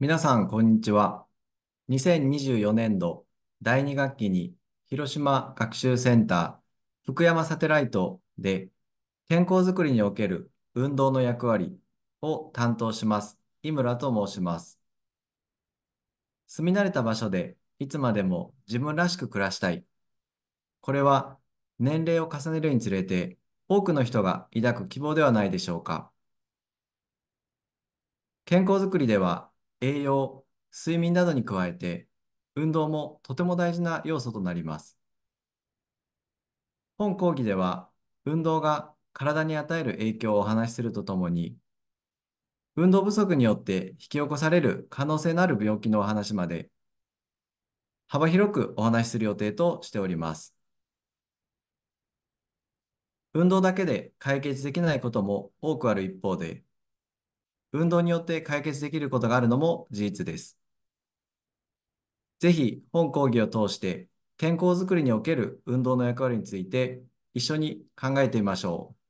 皆さん、こんにちは。2024年度第2学期に広島学習センター福山サテライトで健康づくりにおける運動の役割を担当します。井村と申します。住み慣れた場所でいつまでも自分らしく暮らしたい。これは年齢を重ねるにつれて多くの人が抱く希望ではないでしょうか。健康づくりでは栄養、睡眠などに加えて、運動もとても大事な要素となります。本講義では、運動が体に与える影響をお話しするとともに、運動不足によって引き起こされる可能性のある病気のお話まで、幅広くお話しする予定としております。運動だけで解決できないことも多くある一方で、運動によって解決できることがあるのも事実です。ぜひ本講義を通して健康づくりにおける運動の役割について一緒に考えてみましょう。